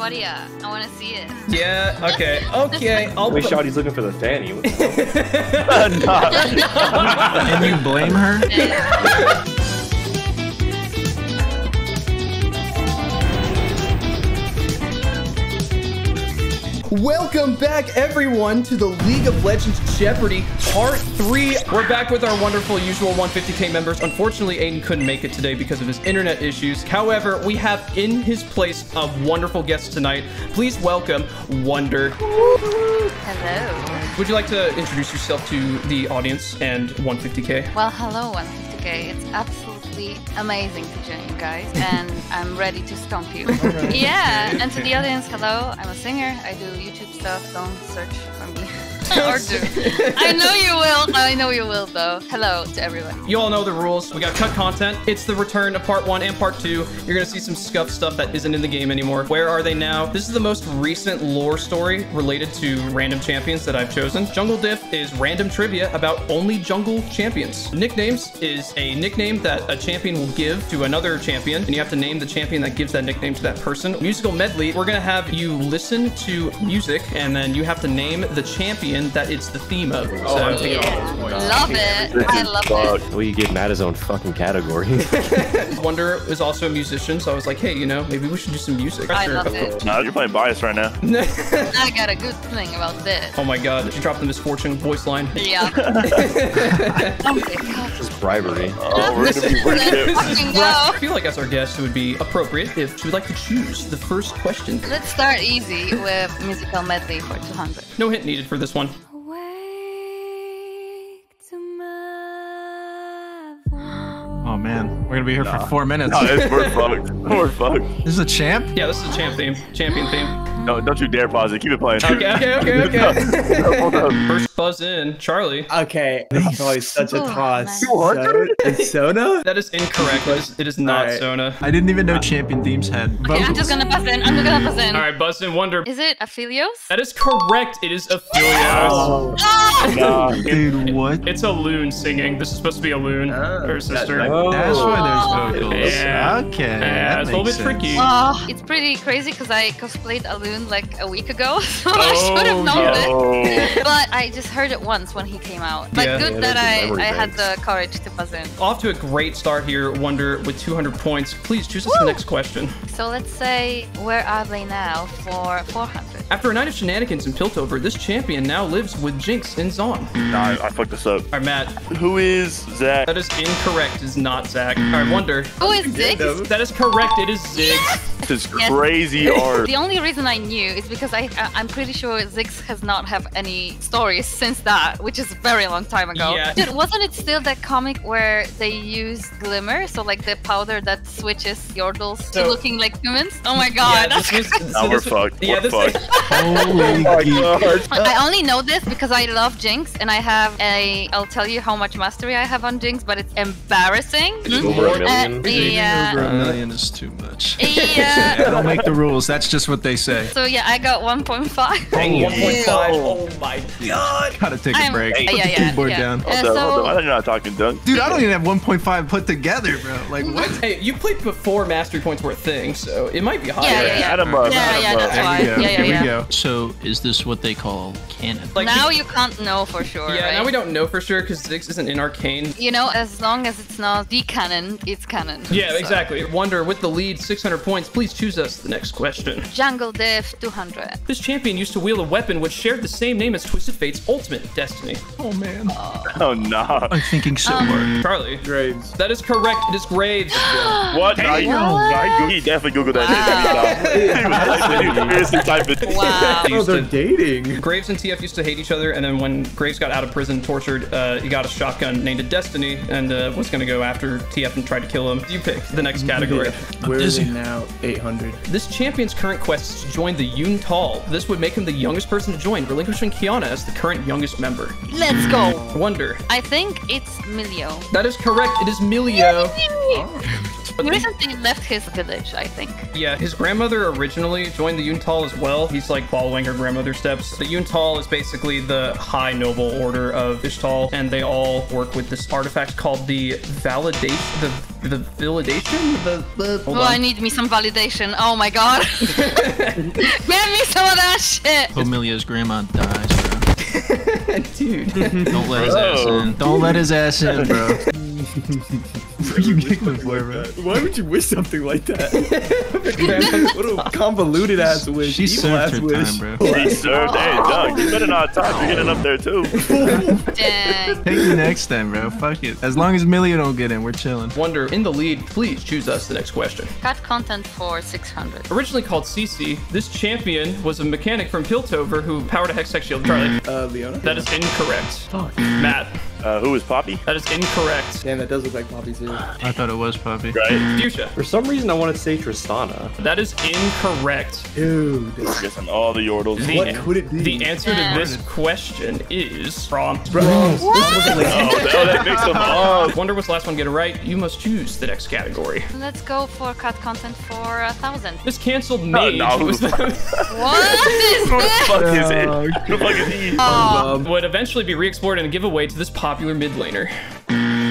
body up. I want to see it. Yeah. Okay. Okay. I'll Wait, put- Shawty's looking for the fanny. What the hell? And you blame her? Welcome back, everyone, to the League of Legends Jeopardy Part 3. We're back with our wonderful usual 150k members. Unfortunately, Aiden couldn't make it today because of his internet issues. However, we have in his place a wonderful guest tonight. Please welcome Wonder. Hello. Would you like to introduce yourself to the audience and 150k? Well, hello, 150k. It's absolutely amazing to join you guys, and I'm ready to stomp you. Yeah, and to the audience, hello. I'm a singer. I do YouTube stuff. Don't search for me. or do. I know you will. I know you will, though. Hello to everyone. You all know the rules. We got cut content. It's the return of part one and part two. You're gonna see some scuff stuff that isn't in the game anymore. Where are they now? This is the most recent lore story related to random champions that I've chosen. Jungle Diff is random trivia about only jungle champions. Nicknames is a nickname that a champion will give to another champion, and you have to name the champion that gives that nickname to that person. Musical medley, we're gonna have you listen to music, and then you have to name the champion that it's the theme of. Oh, I'm So- taking all Yeah. those points. Love it. I love it. Well, you get mad his own fucking category. Wonder is also a musician, so I was like, hey, you know, maybe we should do some music. I love it. Nah, you're playing bias right now. I got a good thing about this. oh my god, she dropped the Miss Fortune voice line. Yeah. oh my god. Just bribery. Oh, we're gonna be we're Let's fucking go. I feel like as our guest, it would be appropriate if she would like to choose the first question. Let's start easy with musical medley for 200. No hint needed for this one. Man, we're gonna be here for four minutes. No, it's, we're fucked. We're fucked. This is a champ? Yeah, this is a champ theme, champion theme. No, don't you dare pause it. Keep it playing. Okay, okay, okay, okay. Hold up. First buzz in, Charlie. Okay, this is always such a Oh, toss. nice. What? So, it's Sona? That is incorrect. It is, it is not Alright. Sona. I didn't even know champion themes had Okay, vocals. I'm just gonna buzz in. I'm just gonna buzz in. All right, buzz in, Wonder. Is it Aphelios? That is correct. It is Aphelios. Oh, Ah! Nah. Dude, what? It's Alune singing. This is supposed to be Alune. Oh, Her sister. that- Oh. That's why there's vocals. Yeah. Okay. Yeah, that it's a little bit makes sense. tricky. Oh, it's pretty crazy because I cosplayed Alune like a week ago, so I oh, should have Oh, known yeah. this. Oh. But I just heard it once when he came out. But Yeah. good Yeah, that I, I had the courage to buzz in. Off to a great start here, Wonder, with 200 points. Please choose us the next question. So let's say, where are they now for 400? After a night of shenanigans in Piltover, this champion now lives with Jinx in Zaun. All Nah, I, I fucked this up. right, Matt, Who is Zac? that is incorrect. Is not Zac. All right, Wonder, Who is Ziggs? that is correct. It is Ziggs. This is Yes. crazy art. The only reason I knew is because I, I I'm pretty sure Ziggs has not have any stories since that, which is a very long time ago. Yeah. Dude, wasn't it still that comic where they use glimmer, so like the powder that switches Yordles So- to looking like humans? Oh my god. Yeah, this was, Now so we're this was- fucked. Yeah, We're this fucked. Holy Oh my god. I only know this because I love Jinx and I have a. I'll tell you how much mastery I have on Jinx, but it's embarrassing. It's over a Uh, million. yeah. Over a million is too much. Yeah. I don't make the rules. That's just what they say. So yeah, I got 1.5. Dang, 1.5. Oh my god. Gotta take a I'm- break. Put yeah, the yeah, keyboard yeah. down. Hold up, hold up. I so know you're not talking dunk. Dude, I don't even have 1.5 put together, bro. Like, what? Hey, you played before mastery points were a thing, so it might be higher. Yeah, yeah, yeah. Add him up. Yeah, yeah, that's There why. we go. Yeah, yeah, Here yeah. we go. So is this what they call canon? Like, now you can't know for sure. Yeah, right? now we don't know for sure because Ziggs isn't in Arcane. You know, as long as it's not the canon, it's canon. Yeah, So- exactly. Wonder with the lead, 600 points. Please choose us the next question. Jungle Diff 200. This champion used to wield a weapon which shared the same name as Twisted Fate's ultimate, Destiny. Oh, man. Oh, nah. I'm thinking so Um, hard. Charlie. Graves. That is correct. It is Graves. What? Nah, he, nah, he, he definitely Googled that shit. He was seriously typing. Wow. They Oh, used they're to- dating. Graves and TF used to hate each other, and then when Graves got out of prison, tortured, uh, he got a shotgun named it Destiny, and uh, was gonna go after TF and try to kill him. You pick the next category. Where are dizzy. now? 800. This champion's current quest is to join the Yun Tal. This would make him the youngest person to join, relinquishing Qiyana as the current youngest member. Let's go. Wonder. I think it's Milio. That is correct. It is Milio. Oh. He recently left his village, I think. Yeah, his grandmother originally joined the Yun Tal as well. He's like following her grandmother's steps. The Yun Tal is basically the high noble order of Ixtal, and they all work with this artifact called the validation. The the validation. The the. Hold oh, on. I need me some validation. Oh my god. Give me some of that shit. Amelia's grandma dies, bro. Dude. Don't let his ass in. Don't let his ass in, bro. What are you giggling for, bro? Why would you wish something like that? what a convoluted ass wish. She evil served ass her wish. time, bro. He served. Hey, Doug, you better not talk. You're getting up there too. Dang. Take the next then, bro. Fuck it. As long as Millie don't get in, we're chilling. Wonder in the lead. Please choose us the next question. Cut content for 600. Originally called CC, this champion was a mechanic from Piltover who powered a Hextech shield. Charlie, Uh, Leona? that is incorrect. Matt, Uh, who is Poppy? that is incorrect. Damn, that does look like Poppy too. I thought it was Puppy. Right. Fuchsia, For some reason, I want to say Tristana. that is incorrect. Dude. Guessing all the Yordles. The, What could it be? the answer Yeah. to this question is Braum. Oh, that, oh, that makes them up. Wonder was the last one get it right. You must choose the next category. Let's go for cut content for a thousand. This canceled mage no. was the, What is Who the fuck is it? Who the fuck is he? Oh, Um, would eventually be re-explored and give away to this popular mid laner.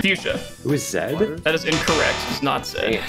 Fuchsia, Who is Zed? that is incorrect. It's not Zed.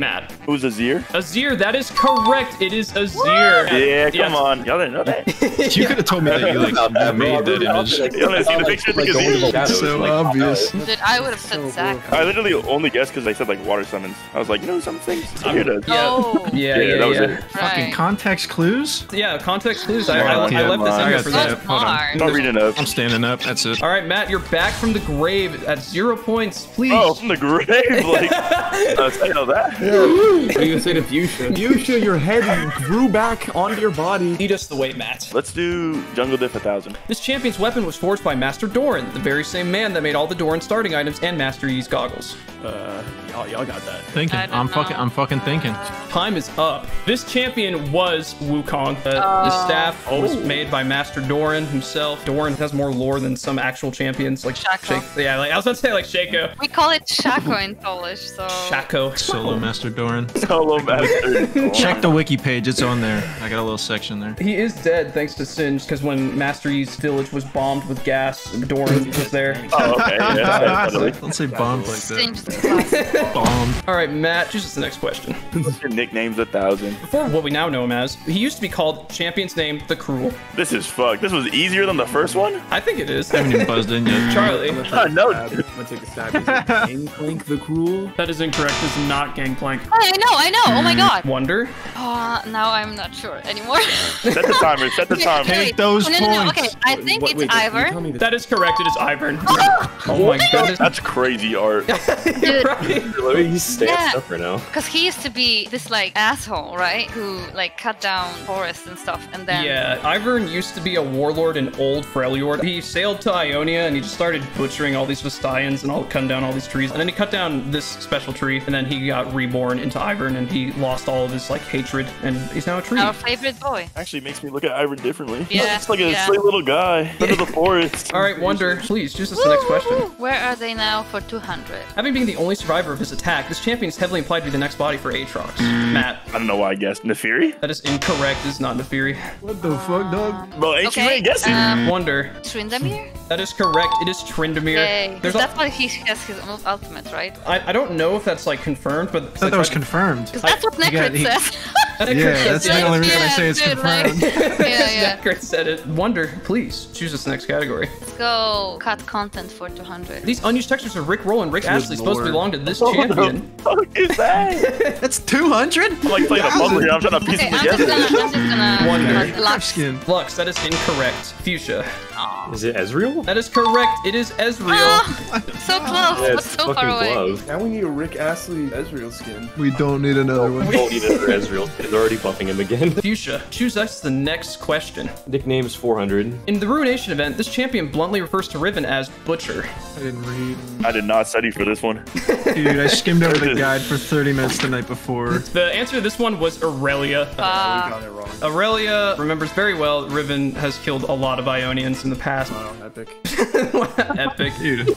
Matt, Who's Azir? Azir, that is correct. It is Azir. Yeah, Yes. come on. Y'all didn't know that? You could have told me that you like Not that, bro. made that image. You wanna see the picture? Like, Look at going to these. shadows, So like, obvious. dude, I would have said Zac. I literally only guessed because they said like water summons. I was like, you know some things? Here to- Yeah. Oh, Yeah, Yeah, yeah, that was yeah. it. Fucking right. context clues? Yeah, context clues. I, I, I left this in here for got that. so Hold on. Start reading up. I'm standing up. That's it. All right, Matt, you're back from the grave at zero points. Please. Oh, from the grave. Like, uh, say all that. what are you gonna say to Fuchsia? Fuchsia, your head grew back onto your body. Lead us the way, Matt. Let's do Jungle Diff a thousand. This champion's weapon was forged by Master Doran, the very same man that made all the Doran starting items and Master Yi's goggles. Uh, y'all, y'all got that. Thinking. I don't I'm fucking. I'm fucking thinking. Time is up. This champion was Wukong. Uh, the staff was made by Master Doran himself. Doran has more lore than some actual champions, like Shaco. Shak- Yeah, like I was about to say like Shaco. We call it Shaco in Polish, so. Shaco. Solo Master Doran. Solo master. Check the wiki page. It's on there. I got a little section there. He is dead thanks to Singe, because when Master Yi's village was bombed with gas, Doran was there. Oh, okay. Yeah, totally. Don't say bombs like that. Singed the class. Bomb. All right, Matt, choose us the next question. Your nickname's a thousand. Before what we now know him as, he used to be called Champion's Name the Cruel. This is fucked. This was easier than the first one? I think it is. I haven't even buzzed in yet. Charlie, Uh, no. I'm gonna take a stab. Is it Gangplank the Cruel? that is incorrect. It's not Gangplank. I know, I know. Oh my hmm. god. Wonder. Oh, now I'm not sure anymore. Set the timer. Set the Okay, timer. wait, Take those no, no, no, points. Okay, I think What- it's wait, can you Ivor. tell me the- That is correct. It is Ivern. oh, oh my goodness. That's crazy art. Dude, right. Let me stand Yeah. up right now. Because he used to be this like asshole, right? Who like cut down forests and stuff, and then Yeah, Ivern used to be a warlord in Old Freljord. He sailed to Ionia and he just started butchering all these Vestians and all cutting down all these trees. And then he cut down this special tree, and then he got reborn into Ivern and he lost all of his like hatred, and he's now a tree. our favorite boy. Actually makes me look at Ivern differently. Yeah, It's like a yeah. sweet little guy under the forest. All right, Wonder, please choose us the next question. Where are they now for 200? Having been the only survivor of his attack, this champion is heavily implied to be the next body for Aatrox. Matt, I don't know why I guessed. Naafiri? that is incorrect. It's not Naafiri. What the fuck, dog? Well, ain't you Okay, ain't guessing. um, Wonder, Tryndamere? That is correct. It is Tryndamere. Yay. There's That's why he has his ultimate, right? I, I don't know if that's like confirmed, but I thought that was confirmed. Because that's what you got- Necrit he- says. Yeah, that's the only reason I say it's dude, like- confirmed. yeah, yeah. Necrit said it. Wonder, please choose this next category. Let's go cut content for 200. These unused textures of Rick Roll and Rick Astley supposed to belong to this What champion. the fuck is that? That's 200? I'm like playing a puzzle here. I'm trying to piece Okay, them I'm just together. gonna, I'm just gonna Wonder. Lux. skin. Lux, that is incorrect. Fuchsia, Is it Ezreal? that is correct. It is Ezreal. Ah, so close, Yeah, but so far away. glove. Now we need a Rick Astley Ezreal skin. We don't need another one. We Don't need it for Ezreal. They're already buffing him again. Fuchsia, choose us the next question. Nickname's 400. In the Ruination event, this champion bluntly refers to Riven as Butcher. I didn't read. I did not study for this one. Dude, I skimmed over the guide for 30 minutes the night before. The answer to this one was Irelia. We Ah, got it wrong. Irelia remembers very well Riven has killed a lot of Ionians in the past. Wow, epic. Epic. Dude.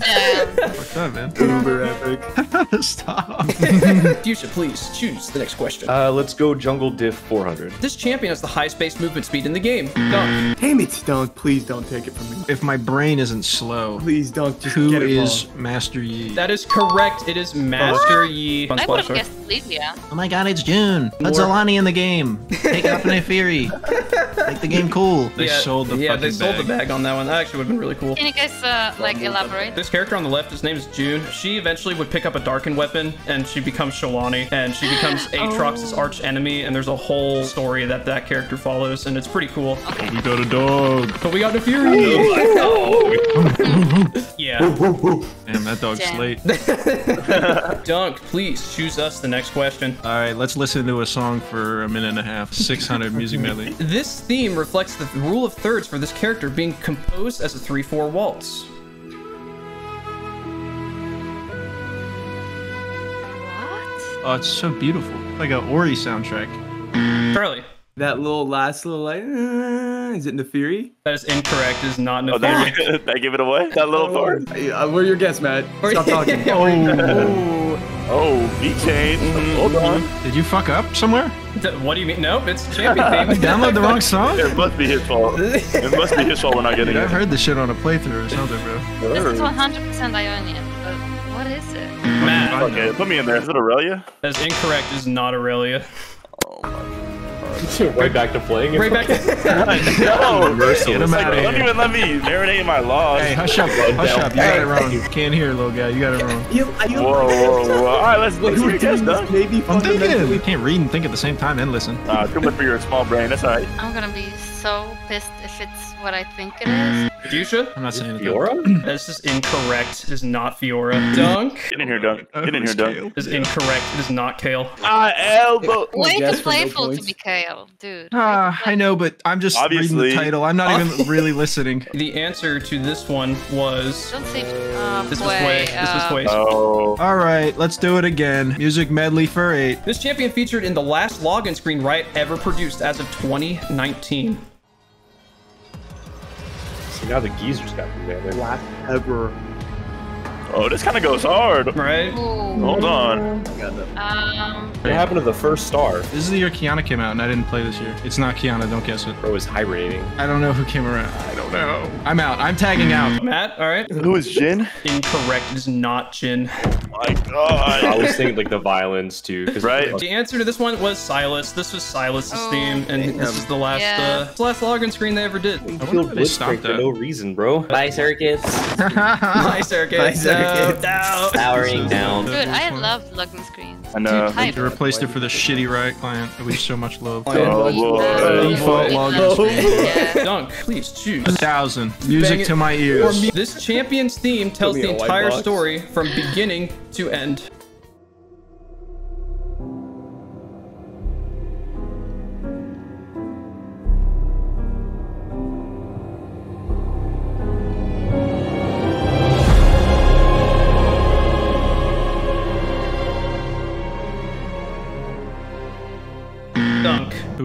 Yeah. Fuck that, man. Uber epic. Stop. Fuchsia, please choose the next question. Uh, let's go jungle diff 400. this champion has the highest base movement speed in the game. Dunk. Damn it! Don't please don't take it from me. if my brain isn't slow, Please don't just who get it is wrong. Master Yi? That is correct. It is Master Yi. Fun I would have guessed Lydia. Oh my god, it's June. Put More- Zolani in the game. Take out Naafiri. Make the game cool. They yeah, sold the yeah, fucking they sold bag. the bag on that one. That actually would have been really cool. Can you guys uh, like elaborate? This character on the left, his name is June. She eventually would pick up a darkened weapon, and she becomes Shalani, and she becomes Aatrox's oh. arch enemy. And there's a whole story that that character follows, and it's pretty cool. We got a dog. But we got the Fury. yeah, Damn, that dog's Damn. late. Dunk. Please choose us the next question. All right, let's listen to a song for a minute and a half. 600 music medley. This theme reflects the rule of thirds for this character being composed as a 3-4 waltz. Oh, it's so beautiful. Like a Ori soundtrack. Charlie, That little last little like, uh, is it Naafiri? that is incorrect. It is not Oh, Naafiri. that, that give it away? That little part? Uh, what are your guess, Matt? Stop talking. Oh. Oh, beat change. Hold on. Did you fuck up somewhere? D- What do you mean? Nope, it's champion theme. Download the wrong song? It must be his fault. It must be his fault we're not getting Dude, I've heard this shit on a playthrough or something, bro. This is 100% Ionian, but what is it? Matt, Okay, put me in there. Is it Irelia? that is incorrect. It is not Irelia. right back to playing. it. Right back to no, Mercy. It's him like, outta don't here. even let me marinate in my loss. Hey, hush up, hush up. You got it wrong. Can't hear, little guy. You got it wrong. You, you, Whoa, whoa, whoa. All right, let's, let's you see were your guess doing done. this maybe I'm thinking. fundamentally You can't read and think at the same time and listen. Uh, too much for your small brain. That's all right. I'm gonna be so pissed if it's what I think it is. Fuchsia. I'm not saying it. Fiora? This is incorrect. It is not Fiora. Dunk Get in here, Dunk. Get in here, Dunk. is incorrect. It is not Kayle. Ah, elbow. Way too for no playful to points. be Kayle, dude. Ah, I know, but I'm just reading the title. I'm not even really listening. The answer to this one was. Don't say uh, This was way. way. This was uh, way. Oh. All right, let's do it again. Music medley for eight. This champion featured in the last login screen Riot ever produced as of 2019. So now the geezers got me there. last ever. Oh, this kind of goes hard. Right? Hold on. Um, What happened to the first star? This is the year Qiyana came out, and I didn't play this year. It's not Qiyana. Don't guess it. Bro is hibernating. I don't know who came around. I don't know. I'm out. I'm tagging out. Matt, all right. Who is Jhin? Incorrect. It is not Jhin. My god. I was thinking like the violins too. 'cause- Right. The answer to this one was Sylas. This was Sylas's Oh, theme, and this is the last Yeah. uh, the last login screen they ever did. You wonder killed they stopped for no reason, bro. Bye, circuits. Hi, Circuit. Hi, Circuit. No, no. Powering down. dude, I love login screens. I know. Dude, hype. They replaced it for the shitty Riot client that we so much love. Oh, boy. Default login screen. Yeah. Dunk, please choose. A thousand. Music Bang it. to my ears. This champion's theme tells me the a white entire box. story from beginning to end.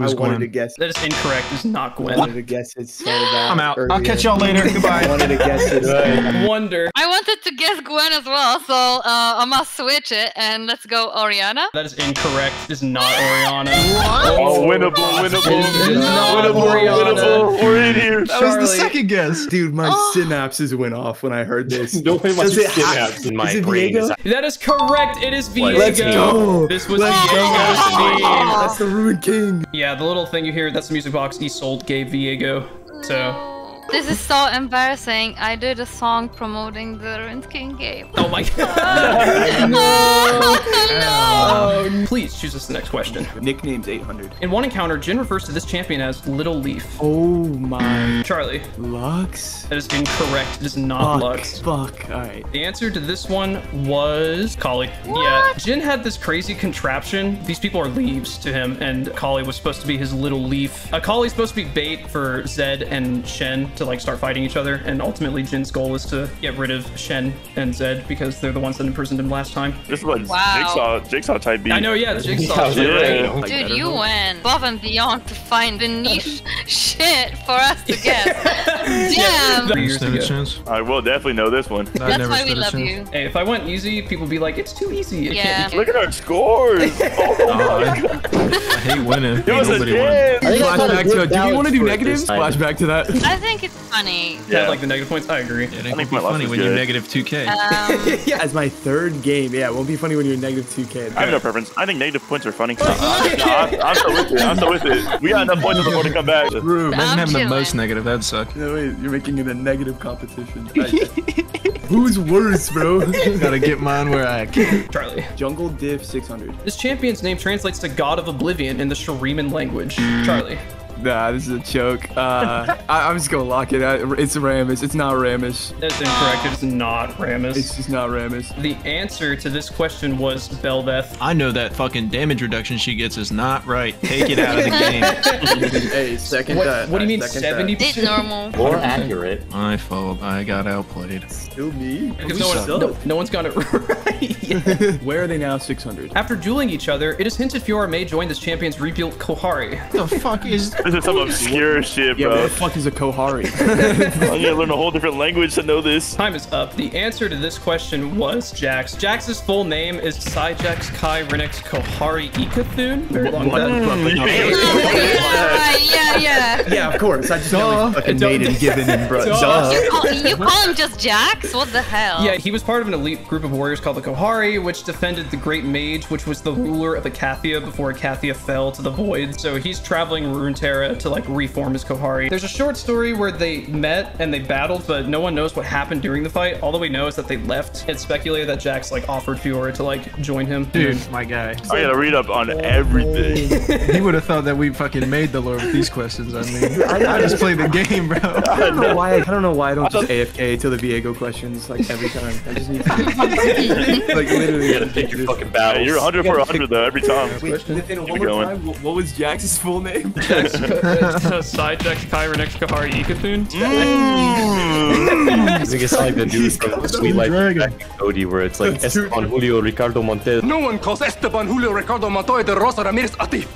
Dunk. Who I was wanted Gwen? to guess. That is incorrect. It's not Gwen. I wanted to guess it so bad. I'm out. I'll catch y'all later. Goodbye. I Goodbye. wanted to guess it. so. Wonder. I wanted to guess Gwen as well, so uh, I must switch it and let's go Orianna. That is incorrect. It is not Orianna. Oh, winnable, winnable. It is not Winnable, Orianna. winnable. We're in here. That was the second guess. Dude, my Oh. synapses went off when I heard this. Don't play my Does it ha- synapse in my is it brain. Viego? Is That is correct. It is Viego. Let's go. This was Let's Viego's go. theme. That's the Ruined King. Yeah, the little thing you hear, that's the music box Isolde gave Viego. So, This is so embarrassing. I did a song promoting the Ruined game. oh my god. Oh, Um, please choose us the next question. Nickname's 800. In one encounter, Jhin refers to this champion as Little Leaf. Oh my. Charlie, Lux? that is incorrect. It is not Fuck. Lux. Fuck. Alright. The answer to this one was Kali. Yeah, Jhin had this crazy contraption. These people are leaves to him, and Kali was supposed to be his little leaf. Uh, Kali's supposed to be bait for Zed and Shen to like start fighting each other. And ultimately, Jhin's goal is to get rid of Shen and Zed because they're the ones that imprisoned him last time. This is what Wow. Jigsaw Jigsaw type beat. I know, yeah, Jigsaw. Yeah, shit, yeah. Dude, you went above and beyond to find the niche shit for us to guess. Damn! Years Never ago. chance. I will definitely know this one. I That's never why we love chance. you. Hey, if I went easy, people would be like, it's too easy. It Yeah. Look at our scores. Oh Oh, my oh, I, god. I hate winning. Give us a Nobody won. chance. Flashback to Do you want to do negatives? Flashback to that. I think it's funny. Yeah, Yeah. like the negative points. I agree. Yeah, it I ain't think gonna be funny is when you're negative 2k. Um, yeah, as my third game. Yeah, it won't be funny when you're negative 2k. I have no preference. I think negative points are funny. I'm, I'm still with it. I'm still with it. We got enough points before to come back. True. Imagine I'm having the most negative. That'd suck. No, wait, you're making it a negative competition. Who's worse, bro? Gotta get mine where I can. Charlie. Jungle Diff 600. This champion's name translates to God of Oblivion in the Shuriman language. Charlie. Nah, this is a joke. Uh, I, I'm just gonna lock it. out. It's Rammus. It's not Rammus. That's incorrect. It's not Rammus. It's just not Rammus. the answer to this question was Bel'Veth. I know that fucking damage reduction she gets is not right. Take it out of the game. hey, second What, that. what do you mean 70? it's normal. More accurate. My fault. I got outplayed. Still me? Because no, one, no, no one's got it right. yet. Where are they now? 600. After dueling each other, it is hinted Fiora may join this champion's rebuilt Kohari. What the fuck is? This is some obscure shit, Yeah, what bro. the fuck is a Kohari? I'm gonna learn a whole different language to know this. Time is up. The answer to this question was Jax. Jax's full name is Psyjax Kai Renix Kohari Ikathun. Very long yeah, yeah, yeah. yeah, of course. I just know he's fucking Don't- maiden given and bro. Duh. Duh. You call, you call him just Jax? What the hell? Yeah, he was part of an elite group of warriors called the Kohari, which defended the Great Mage, which was the ruler of Icathia before Icathia fell to the Void. So he's traveling Runeterra to like reform his Kohari. There's a short story where they met and they battled, but no one knows what happened during the fight. All that we know is that they left. It's speculated that Jax like offered Fiora to like join him. Dude, my guy. I gotta read up on everything. He would have thought that we fucking made the lore with these questions. I mean, I just played the game, bro. I don't know why. I don't know why I don't just AFK till the Viego questions like every time. I just need to like literally. You gotta pick your fucking Yeah, battles. you're 100 for 100 though every time. Wait, Nathan, one more time. What, what was Jax's full name? Sidejax Kai Renix Kohari Ikathun. I think it's like the dude from Suite Life of Zack and Cody, where it's like That's Esteban Julio Ricardo Montez. No one calls Esteban Julio Ricardo Montoya de Rosa Ramirez Atif.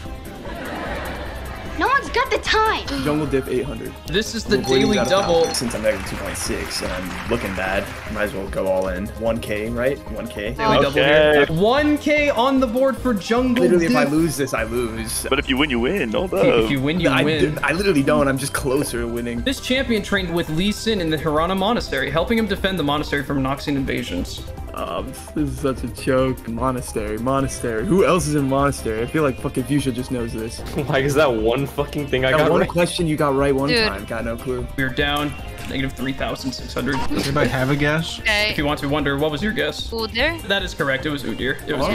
No got the time. Jungle Dip 800. This is the Well, what do you daily double. Since I'm negative 2.6 and I'm looking bad, might as well go all in. 1k, right? 1k. Daily double Okay. here. 1k on the board for Jungle Literally, if I lose this, I lose. But if you win, you win. No, up. If you win, you I, win. I literally don't. I'm just closer to winning. This champion trained with Lee Sin in the Hirana Monastery, helping him defend the monastery from Noxian invasions. Um, this is such a joke. Monastery, monastery. Who else is in monastery? I feel like fucking Fuchsia just knows this. Like, is that one fucking thing I That got one right? question you got right one Dude. time. Got no clue. We're down negative 3,600. Does anybody have a guess? If you want to wonder, what was your guess? Udyr? That is correct. It was Udyr. It was Oh.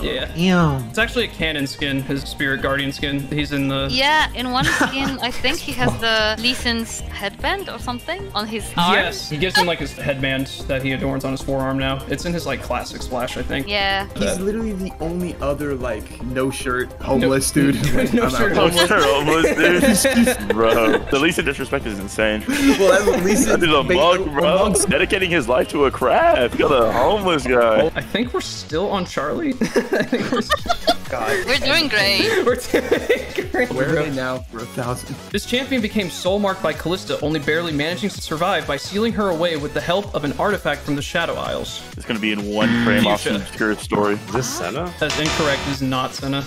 Udyr. Yeah. Damn. It's actually a canon skin, his spirit guardian skin. He's in the. Yeah, in one skin, I think he has the Lee Sin's headband or something on his arm. Yes, he gives him like his headband that he adorns on his forearm now. It's in his like classic splash, I think. Yeah. He's literally the only other like no shirt homeless dude. No I'm shirt out. homeless. They're almost, dude. bro, the least of disrespect is insane. Well, that's at least That is a monk, bro. Dedicating his life to a craft. Got a homeless guy. I think we're still on Charlie. I think we're, We're doing great. we're doing great. Where are they now for a thousand? This champion became soul marked by Kalista, only barely managing to survive by sealing her away with the help of an artifact from the Shadow Isles. It's gonna be in one frame off some Fuchsia. obscure story. Is this Senna? That's incorrect. This is not Senna.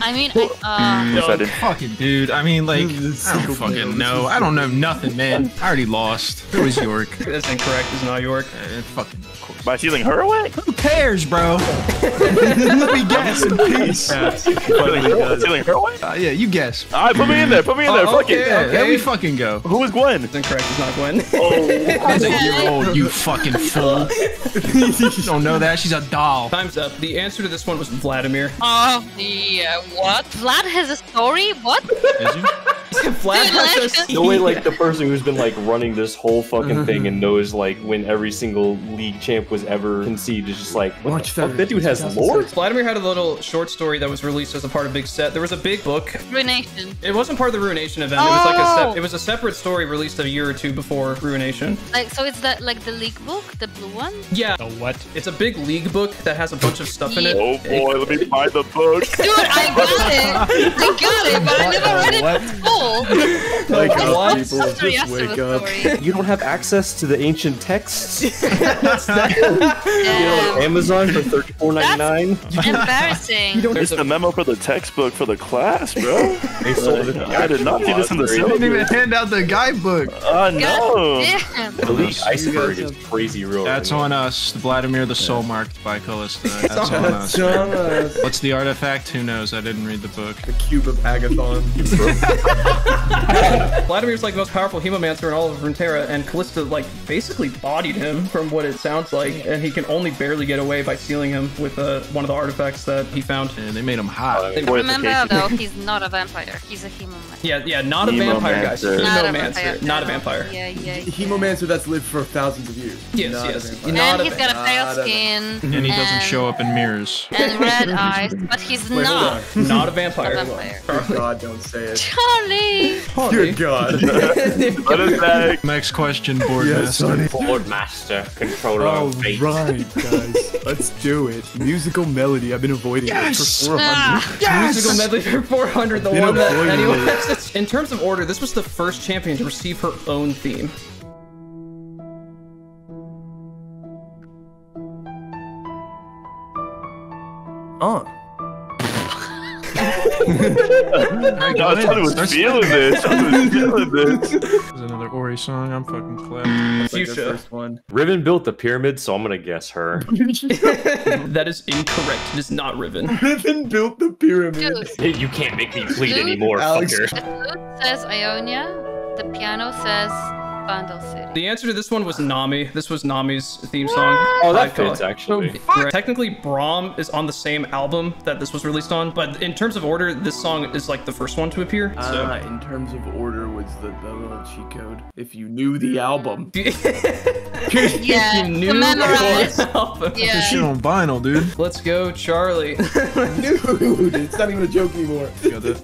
I mean, I, uh, Yes, I did. Fucking dude. I mean, like, This I don't fucking know. I don't know nothing, man. I already lost. Who is York. That's incorrect. It's not York. Uh, fucking, of course. By sealing her away? Who cares, bro? Let me guess in peace. Sealing her away? Uh, yeah, you guess. All right, put me in there. Put me in there. Oh, Fuck it. Yeah, there we fucking go. Who is Gwen? It's incorrect. It's not Gwen. Oh, That's a year old, you fucking fool. you don't know that? She's a doll. Time's up. The answer to this one was Vladimir. oh, yeah, what? Vlad has a story? What? Is he? Vlad has a No way, like the person who's been like running this whole fucking thing Uh-huh. and knows like when every single league champ was ever conceived is just like, what Watch the fuck? that. That dude has lore. Vladimir had a little short story that was released as a part of Big Set. There was a big book. Ruination. It wasn't part of the Ruination event. It was like a Oh! sep- it was a separate story released a year or two before Ruination. Like so, it's that like the league book, the blue one. Yeah. The what? It's a big league book that has a bunch of stuff in it. Oh boy, let me buy the book. Dude, I got it. I got it, but I never read it in full. Wake I up, people. the Just wake up. story. You don't have access to the ancient texts. Damn. Amazon for thirty four ninety nine. Embarrassing. It's the memo for the textbook for the class, bro. They sold it. I did not see this in the They didn't even hand out the guidebook. I no. know. The league iceberg is crazy real. That's on us. The Vladimir the Soul Marked by Kalista. That's on us. Uh, What's the artifact? Who knows? I didn't read the book. the cube of Agathon. Vladimir's like the most powerful hemomancer in all of Runeterra, and Callista like basically bodied him from what it sounds like, and he can only barely get away by stealing him with uh, one of the artifacts that he found. And they made him hot. They- Remember though, he's not a vampire. He's a human. yeah, yeah, not a vampire, guys. Hemomancer. Not a Hemomancer, vampire. not a vampire. Yeah, yeah. yeah. Hemomancer that's lived for thousands of years. Yes, Not a yes. vampire. Not And a he's got a pale Not a- skin. And he doesn't show up in mirrors. And red eyes, but he's Wait, not. Not a vampire. A vampire. God, don't say it. Charlie! Charlie. Good God. Let us back. Next question, board yes, master. Board master, controller All of fate. right, guys. Let's do it. Musical melody. I've been avoiding it for 400. Ah, Musical medley for 400, the one that avoiding anyone it. In terms of order, this was the first champion to receive her own theme. Uh. I thought it was feeling this. I was feeling this. There's another Ori song. I'm fucking clapping. Like first one. Riven built the pyramid, so I'm gonna guess her. that is incorrect. It is not Riven. Riven built the pyramid. dude. you can't make me bleed anymore, Alex. fucker. The flute says Ionia, the piano says Vandal City. The answer to this one was Nami. This was Nami's theme song. Oh, that fits Kali. actually. Right. Technically, Braum is on the same album that this was released on, but in terms of order, this song is like the first one to appear. So. Uh, in terms of order, was the, the little cheat code. If you knew the album. Yeah, you knew to memorize. the album. This Yeah. shit on vinyl, dude. Let's go, Charlie. Dude, it's not even a joke anymore.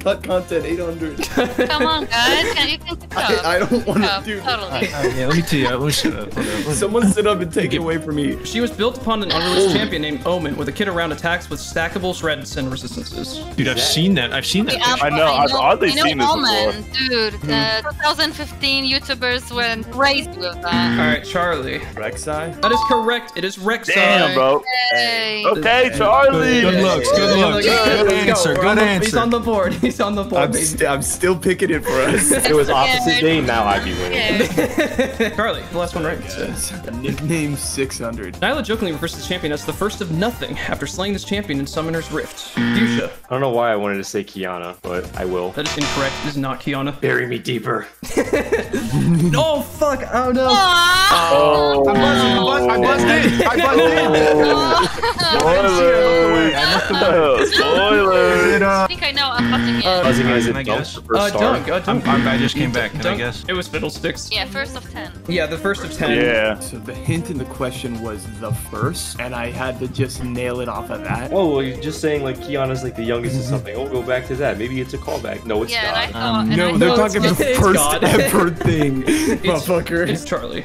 Cut content 800. Come on, guys. Can you can I. I don't want to do Totally. Yeah, let me tell you. Let me shut up. Hold up. Someone sit up and take it away from me. She was built upon an unreleased champion named Omen with a kit around attacks with stackable shreds and resistances. Dude, I've seen that. I've seen that. Yeah, picture. I know, I've oddly I know seen this Omen, Dude, hmm. the 2015 YouTubers went crazy with that. Hmm. Alright, Charlie. Rek'Sai? That is correct. It is Rek'Sai. Damn, bro. Yay. Okay, Charlie. Good looks. Good looks. Good, Good let's answer. We're on Good the- He's on the board. He's on the board, I'm, st- I'm still picking it for us. It was opposite day, now I'd be winning. Yeah. Charlie, the last one right. Nickname 600. Nilah jokingly refers to the champion as the first of nothing after slaying this champion in Summoner's Rift. Fuchsia. I don't know why I wanted to say Qiyana, but I will. That is incorrect. It is not Qiyana. Bury me deeper. Oh, fuck. Oh, no. Aw. Oh. I buzzed in. I buzzed in. Spoiler. Spoiler. I think I know. I'm buzzing in. Buzzing as Can I it dunk guess? the first Uh, star. Dunk. Uh, I'm, Dunk. I'm, I just came back. Can I Dunk. guess? It was Fiddlesticks. yeah, first of 10. Yeah, the first of 10. Yeah. So the hint in the question was the first, and I had to just nail it off of that. Oh, well, you're just saying like Qiyana's like the youngest or mm-hmm. something. Oh, go back to that. Maybe it's a callback. No, it's Yeah, not. and I thought. Um, and I No, they're talking it the first God. ever thing, motherfucker. It's Charlie.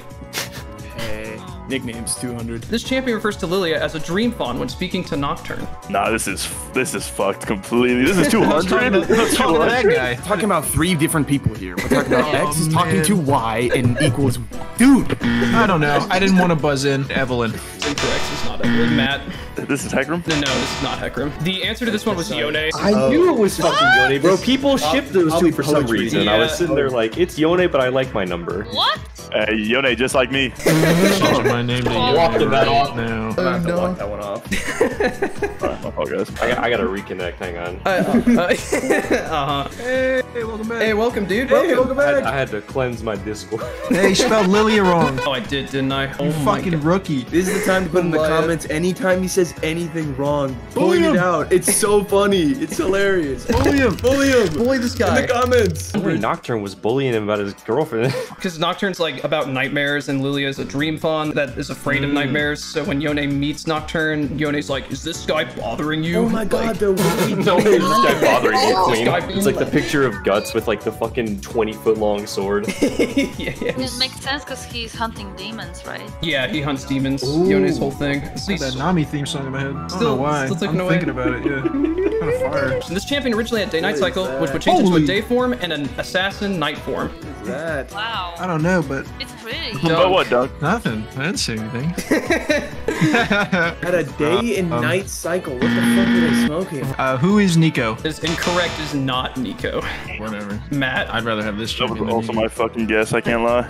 Hey, nicknames 200. This champion refers to Lillia as a dream fawn when speaking to Nocturne. Nah, this is this is fucked completely. This is 200. Let's talk to that guy. Talking about three different people here. We're talking about Oh, X is talking to Y and equals dude. I don't know. I didn't want to buzz in. Evelynn. It's incorrect. It's not Evelynn. Matt. This is Hecarim. No, no, this is not Hecarim. The answer to this one was Yone. I knew it was fucking Yone, bro. People ship those two for some poetry. reason. I was sitting there like, it's Yone, but I like my number. What? Yes. Hey, Yone, just like me. Change my name to Walking Yone that right off. now. I'm gonna have to lock that one off. Alright, my fault. I, got- I gotta reconnect. Hang on. Uh, uh, uh huh. Hey, welcome back. Hey, welcome, dude. Hey, Welcome. welcome I, back. I had to cleanse my Discord. Hey, you spelled Lillia wrong. Oh, I did, didn't I? Oh You my fucking God. rookie. This is the time to put in the comments anytime he says anything wrong. Bully Point it out. It's so funny. It's hilarious. Bully him. Bully him. Bully this guy. In the comments. Nocturne was bullying him about his girlfriend. Because Nocturne's like about nightmares, and Lillia is a dream fawn that is afraid of mm. nightmares. So when Yone meets Nocturne, Yone's like, "Is this guy bothering you?" Oh my god, Like, the way no, this guy bothering you, Queen. guy It's like the picture of Guts with like the fucking 20 foot long sword. yeah, yeah. It makes sense because he's hunting demons, right? Yeah, he hunts demons. Yone's whole thing. See, That Nami theme song in my head. I don't Still- know why. still ticking I'm thinking about it. Yeah. kind of fire. And this champion originally had day night cycle, which would change into a day form and an assassin night form. That? Wow. I don't know, but It's pretty. But what, Doug? Nothing. I didn't say anything. Had a day and Um, night cycle. What the fuck are they smoking? uh, who is Neeko? This incorrect is not Neeko. Whatever. Matt. I'd rather have this That champion was than also you. my fucking guess. I can't lie.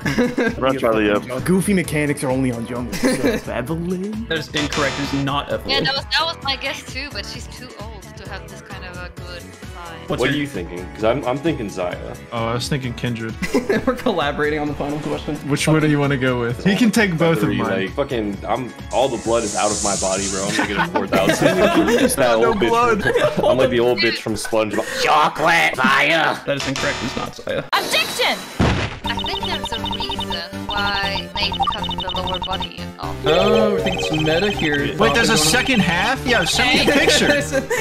Run Charlie up. Goofy mechanics are only on jungle. So, Evelynn? That is incorrect. Is not Evelynn. Yeah, that was that was my guess too, but she's too old to have this kind of a good design. What's what your- are you thinking? Because I'm, I'm thinking Xayah. Oh, I was thinking Kindred. We're collaborating on the final question. Which one do you want to go with? He can take both of Three, mine. Like fucking, I'm all the blood is out of my body, bro. I'm making it four thousand. that old bitch. From, I'm like the old bitch from SpongeBob. Chocolate Xayah. That is incorrect. It's not Xayah. Objection! I think there's a reason why they cut the lower body off. Oh, I think it's meta here. Wait, there's a second half? Yeah, send me the picture.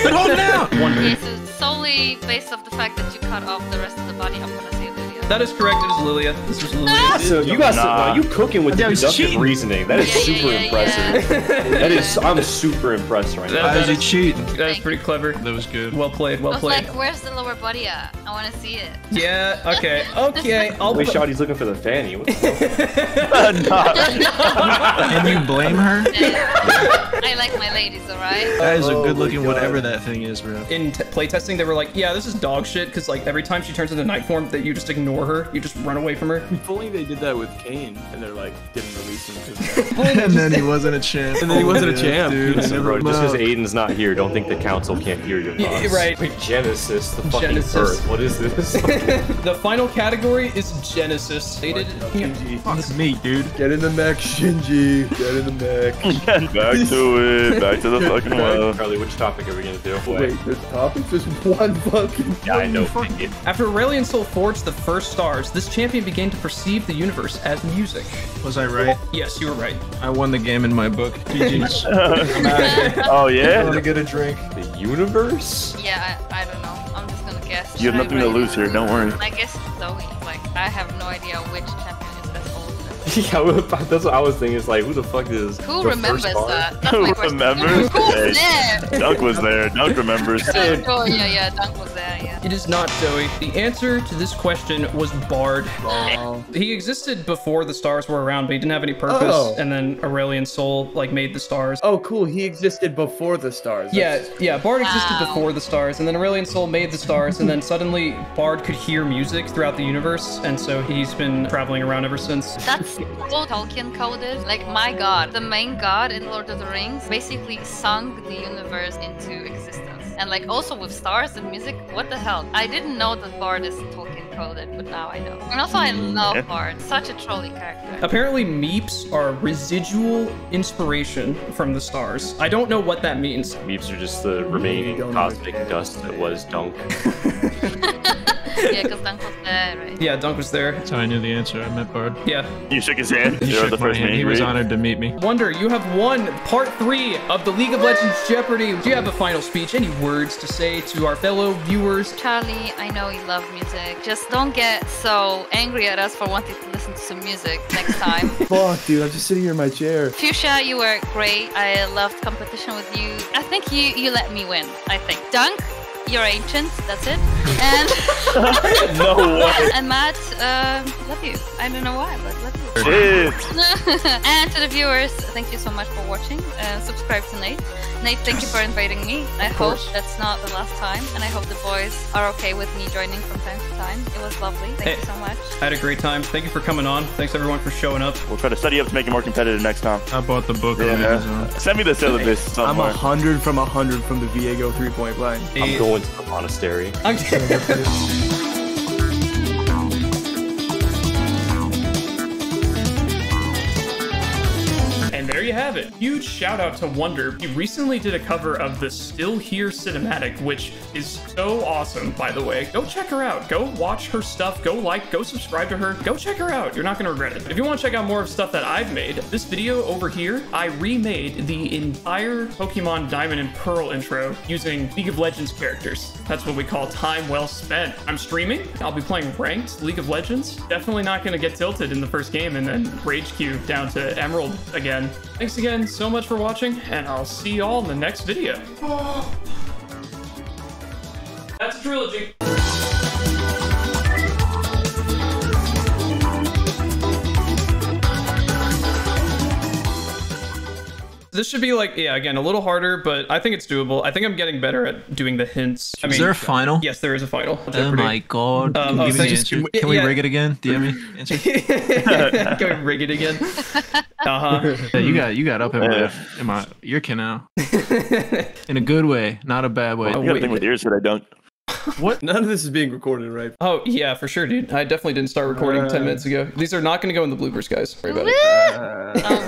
But hold it out. Wonder. Okay, so solely based off the fact that you cut off the rest of the body, I'm gonna say Lillia. That is correct. It is Lillia. This was Lillia. Ah! So you guys, Nah. wow, you cooking with Yeah, deductive cheating. reasoning. That is Yeah, yeah, super yeah, impressive. That is, I'm super impressed right now. That- Why is he cheating? That is pretty clever. That was good. Well played. I Well was played. like, where's the lower body at? I wanna see it. Yeah. Okay. Okay. I'll. Wait, put- He's looking for the fanny. What the hell? And you blame her? I like my ladies, alright? That is a Oh good my looking God. whatever that thing is, bro. in t- playtesting, they were like, "Yeah, this is dog shit." Because like every time she turns into night form, that you just ignore her, you just run away from her. If only they did that with Kayn and they're like, didn't release him because and then he wasn't a champ. And then he wasn't a Yeah, champ. dude. Listen, bro, just because Aiden's not here, don't think the council can't hear your Yeah, thoughts. right. Wait, Genesis, the fucking Genesis. Earth. What is this? the final category is Genesis. Stated. Fuck me, dude. Get in the mech, Shinji. Get in the mech. Back to it. Back to the fucking well. Charlie, which topic are we gonna do? Wait, there's topics? There's one fucking. Yeah, I know. After Aurelion Sol forged the first stars, this champion began to perceive the universe as music. Was I right? Yes, you were right. I won the game in my book. GG's. Oh I yeah. want to get a drink. The universe? Yeah, I, I don't know. I'm just gonna guess. You have nothing to lose here. Don't worry. I guess Zoe. Like, I have no idea which yeah, that's what I was thinking. It's like, who the fuck is Who the remembers first bar? that? Who remembers? Who's Hey. there? Dunk was there. Dunk remembers. Oh, yeah, yeah, Dunk was there, yeah. It is not Zoe. The answer to this question was Bard. Oh. He existed before the stars were around, but he didn't have any purpose. Oh. And then Aurelion Sol like made the stars. Oh, cool. He existed before the stars. Yeah, That's- yeah. Bard existed Wow. before the stars, and then Aurelion Sol made the stars, and then suddenly Bard could hear music throughout the universe, and so he's been traveling around ever since. That's so Tolkien coded. Like, my god, the main god in Lord of the Rings basically sung the universe into existence. And, like, also with stars and music, what the hell? I didn't know that Bard is Tolkien coded, but now I know. And also, I mm, love Bard. Such a trolly character. Apparently, meeps are residual inspiration from the stars. I don't know what that means. Meeps are just the remaining cosmic dust that was Dunk. yeah, because Dunk was there, right? Yeah, Dunk was there. That's how I knew the answer. I met Bard. Yeah. You shook his hand. He You're shook the my first hand. He was honored to meet me. Wonder, you have won part three of the League of Legends Jeopardy. Do you have a final speech? Any words to say to our fellow viewers? Charlie, I know you love music. Just don't get so angry at us for wanting to listen to some music next time. Fuck, dude. I'm just sitting here in my chair. Fuchsia, you were great. I loved competition with you. I think you you let me win. I think Dunk, you're ancient. That's it. And no way. and Matt, uh, love you. I don't know why, but love you. Shit. and to the viewers, thank you so much for watching. Uh, subscribe to Nate. Nate, thank you for inviting me. I hope that's not the last time, and I hope the boys are okay with me joining from time to time. It was lovely. Thank Hey. you so much. I had a great time. Thank you for coming on. Thanks everyone for showing up. We'll try to study up to make it more competitive next time. I bought the book on Amazon. Yeah. Send me the syllabus I'm a hundred from a hundred from the Viego three point line. I'm going to the monastery. Huge shout out to Wonder. He recently did a cover of the Still Here cinematic, which is so awesome, by the way. Go check her out. Go watch her stuff. Go like, go subscribe to her. Go check her out. You're not going to regret it. If you want to check out more of stuff that I've made, this video over here, I remade the entire Pokemon Diamond and Pearl intro using League of Legends characters. That's what we call time well spent. I'm streaming. I'll be playing ranked League of Legends. Definitely not going to get tilted in the first game and then rage cube down to Emerald again. Thanks again so much for watching, and I'll see you all in the next video. Oh. That's a trilogy. This should be like, yeah, again, a little harder, but I think it's doable. I think I'm getting better at doing the hints. I Is there a final? Yes, there is a final. Oh my god. Um, Can oh, give me the thank answer? you. Can we Yeah. rig it again? Do you have any answer? Can we rig it again? Uh huh. Yeah, you got you got up in my in my ear canal. In a good way, not a bad way. Oh, You got a thing with ears that I don't. What? None of this is being recorded, right? Oh yeah, for sure, dude. I definitely didn't start recording ten Uh, minutes ago. These are not going to go in the bloopers, guys. Sorry about it. Uh, Oh